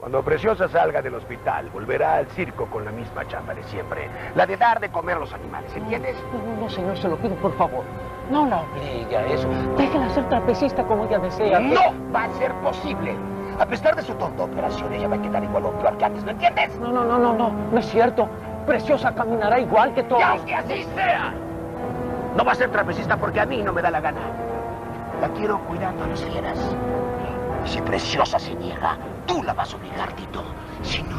Cuando Preciosa salga del hospital, volverá al circo con la misma chamba de siempre. La de dar de comer a los animales, ¿entiendes? No, no, señor, se lo pido, por favor. No la obligue a eso. Déjela ser trapecista como ella desea. ¡No va a ser posible! A pesar de su tonta operación, ella va a quedar igual o peor que antes, ¿no entiendes? No, no, no, no, no. No es cierto. Preciosa caminará igual que todos. ¡Ya que así sea! No va a ser trapecista porque a mí no me da la gana. La quiero cuidando a las fieras. Y si Preciosa se niega, tú la vas a obligar, Tito. Si no,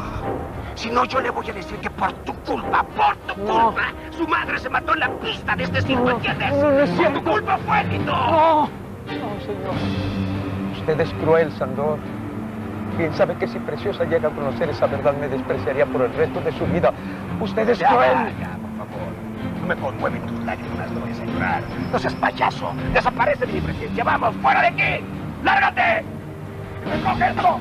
si no, yo le voy a decir que por tu culpa, por tu No. culpa, su madre se mató en la pista de este circo, No, ¿entiendes? no, no es por cierto. tu culpa fue, Tito. No, no, señor. Usted es cruel, Sandor. Bien sabe que si Preciosa llega a conocer esa verdad, me despreciaría por el resto de su vida. Usted es Ya, cruel. ya, por favor. No me conmueven tus lágrimas, no vayas a llorar. No seas payaso. Desaparece de mi presencia. ¡Vamos, fuera de aquí! ¡Lárgate! ¡Recoge esto!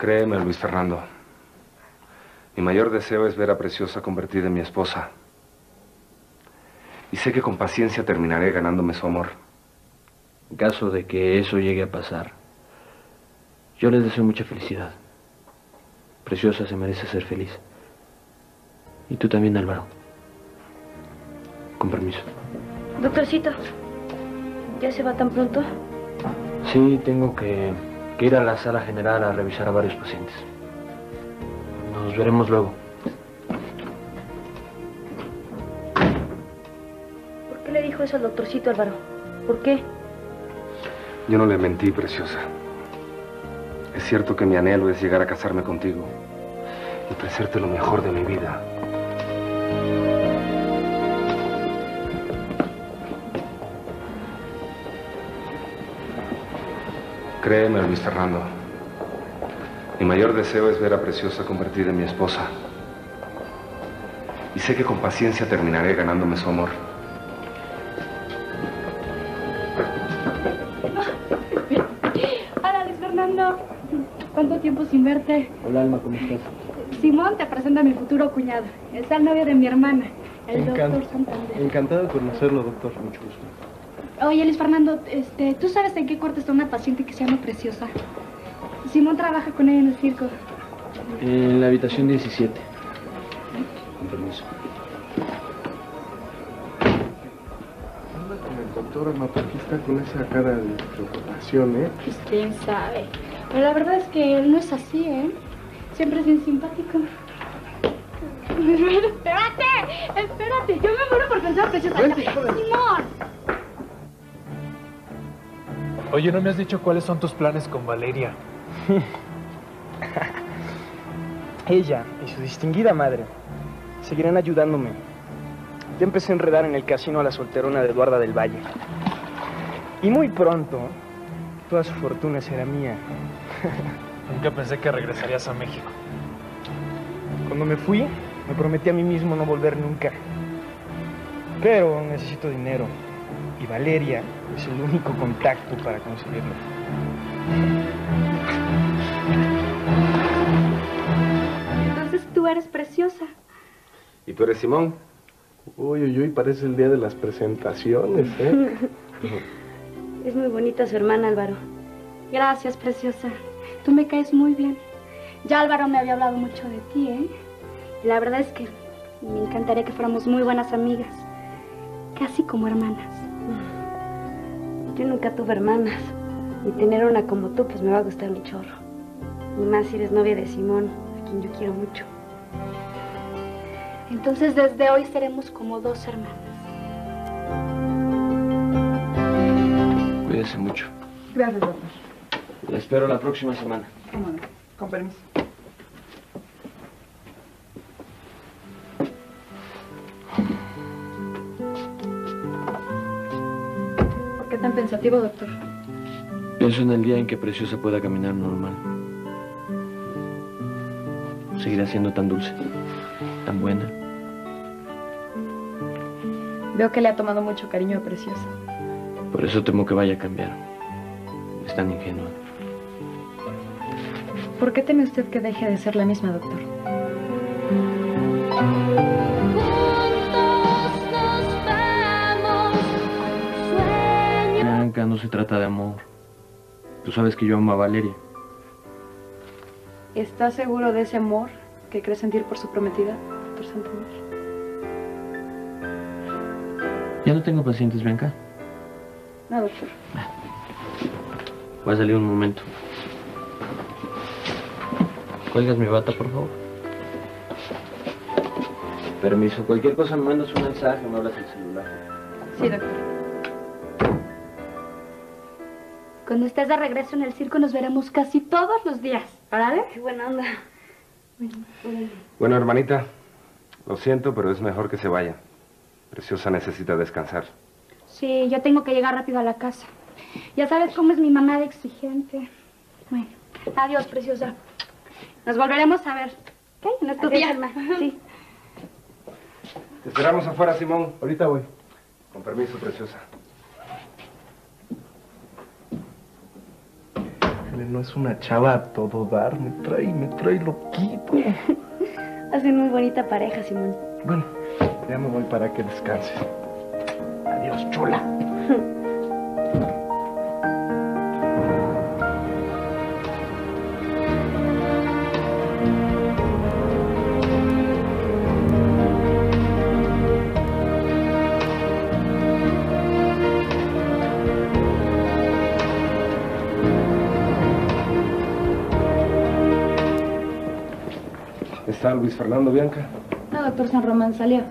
Créeme, Luis Fernando. Mi mayor deseo es ver a Preciosa convertida en mi esposa. Y sé que con paciencia terminaré ganándome su amor. En caso de que eso llegue a pasar, yo les deseo mucha felicidad. Preciosa se merece ser feliz. Y tú también, Álvaro. Con permiso. Doctorcito, ¿ya se va tan pronto? Sí, tengo que, que ir a la sala general a revisar a varios pacientes. Nos veremos luego. ¿Por qué le dijo eso al doctorcito Álvaro? ¿Por qué? Yo no le mentí, Preciosa. Es cierto que mi anhelo es llegar a casarme contigo y ofrecerte lo mejor de mi vida. Créeme, Luis Fernando. Mi mayor deseo es ver a Preciosa convertida en mi esposa. Y sé que con paciencia terminaré ganándome su amor. Fernando. ¿Cuánto tiempo sin verte? Hola, Alma, ¿cómo estás? Simón te presenta a mi futuro cuñado. Es el novio de mi hermana, el doctor Santander. Encantado de conocerlo, doctor. Mucho gusto. Oye, Luis Fernando, este, ¿tú sabes en qué cuarto está una paciente que se llama Preciosa? Simón trabaja con ella en el circo. En la habitación 17. Con permiso. Con el doctor Alma, ¿por qué está con esa cara de preocupación, eh? Pues quién sabe. Pero la verdad es que él no es así, ¿eh? Siempre es bien simpático. espérate, espérate. Yo me muero por pensar Preciosa. Simón. Oye, ¿no me has dicho cuáles son tus planes con Valeria? Ella y su distinguida madre seguirán ayudándome. Ya empecé a enredar en el casino a la solterona de Eduarda del Valle. Y muy pronto, toda su fortuna será mía. Nunca pensé que regresarías a México. Cuando me fui, me prometí a mí mismo no volver nunca. Pero necesito dinero. Y Valeria es el único contacto para conseguirlo. Entonces tú eres preciosa. ¿Y tú eres Simón? Uy, uy, uy, parece el día de las presentaciones, ¿eh? Es muy bonita su hermana, Álvaro. Gracias, preciosa. Tú me caes muy bien. Ya Álvaro me había hablado mucho de ti, ¿eh? Y la verdad es que me encantaría que fuéramos muy buenas amigas. Casi como hermanas. Yo nunca tuve hermanas. Y tener una como tú, pues me va a gustar un chorro. Y más si eres novia de Simón, a quien yo quiero mucho. Entonces desde hoy seremos como dos hermanas. Cuídese mucho. Gracias, doctor. La espero la próxima semana. Con permiso. ¿Por qué tan pensativo, doctor? Pienso en el día en que Preciosa pueda caminar normal. Seguirá siendo tan dulce, tan buena. Veo que le ha tomado mucho cariño a Preciosa. Por eso temo que vaya a cambiar. Es tan ingenua. ¿Por qué teme usted que deje de ser la misma, doctor? Bianca, no se trata de amor. Tú sabes que yo amo a Valeria. ¿Está seguro de ese amor que cree sentir por su prometida, doctor Santander? Ya no tengo pacientes, Bianca. No, doctor. Voy a salir un momento. Cuelgas mi bata, por favor. Permiso. Cualquier cosa me mandas un mensaje, me hablas el celular. Sí, doctor. Cuando estés de regreso en el circo nos veremos casi todos los días. ¿Vale? Qué buena onda. Bueno, hermanita, lo siento, pero es mejor que se vaya. Preciosa necesita descansar. Sí, yo tengo que llegar rápido a la casa. Ya sabes cómo es mi mamá de exigente. Bueno, adiós, preciosa. Nos volveremos a ver. ¿Qué? En estos días. Sí. Te esperamos afuera, Simón. Ahorita voy. Con permiso, preciosa. No es una chava a todo dar. Me trae, me trae loquito. Hacen muy bonita pareja, Simón. Bueno, ya me voy para que descanse. Adiós, chula. ¿Está Luis Fernando, Bianca? No, doctor San Román salió.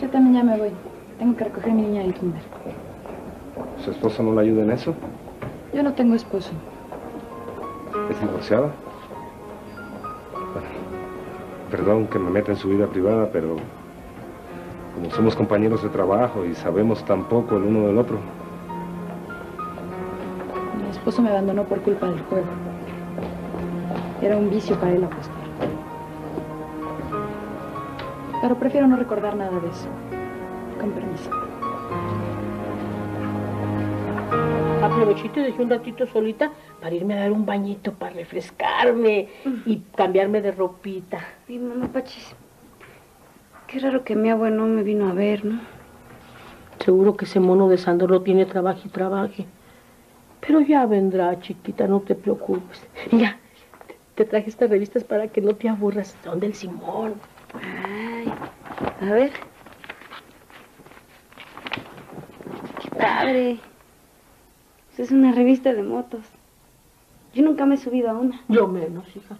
Yo también ya me voy. Tengo que recoger a mi niña del kinder. ¿Su esposa no le ayuda en eso? Yo no tengo esposo. ¿Es divorciada? Bueno, perdón que me meta en su vida privada, pero como somos compañeros de trabajo y sabemos tan poco el uno del otro, Mi esposo me abandonó por culpa del juego. Era un vicio para él apostar. Pero prefiero no recordar nada de eso. Con permiso. Aproveché y dejé un ratito solita para irme a dar un bañito, para refrescarme y cambiarme de ropita. Mi mamá Pachis. Qué raro que mi abuelo no me vino a ver, ¿no? Seguro que ese mono de Sandor no tiene trabajo y trabaje. Pero ya vendrá, chiquita, no te preocupes. Mira, te- traje estas revistas para que no te aburras. Son del Simón. Ay, a ver. Qué padre. Es una revista de motos. Yo nunca me he subido a una. Yo menos, hija.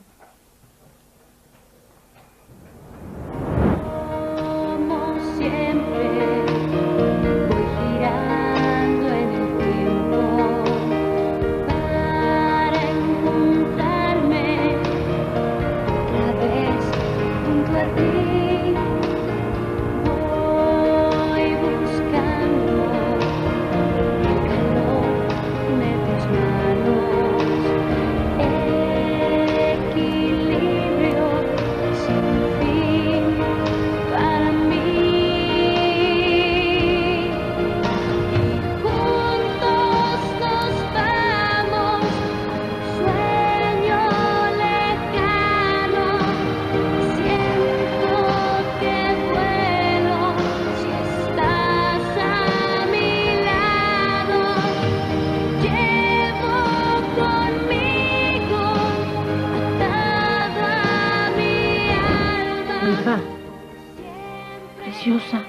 Preciosa.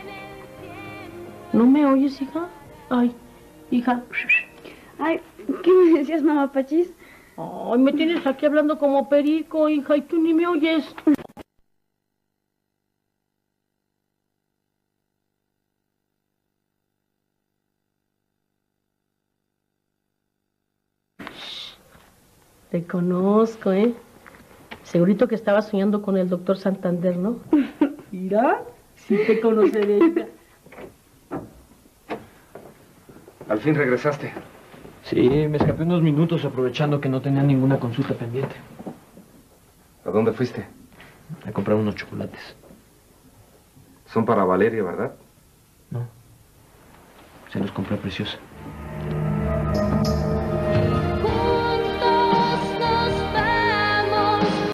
¿No me oyes, hija? Ay, hija. Ay, ¿qué me decías, mamá Pachis? Ay, me tienes aquí hablando como perico, hija, y tú ni me oyes. Te conozco, ¿eh? Segurito que estabas soñando con el doctor Santander, ¿no? Mira, sí te conoceré, hija. al fin regresaste. Sí, me escapé unos minutos aprovechando que no tenía ninguna consulta pendiente. ¿A dónde fuiste? A comprar unos chocolates. Son para Valeria, ¿verdad? Se los compró a Preciosa.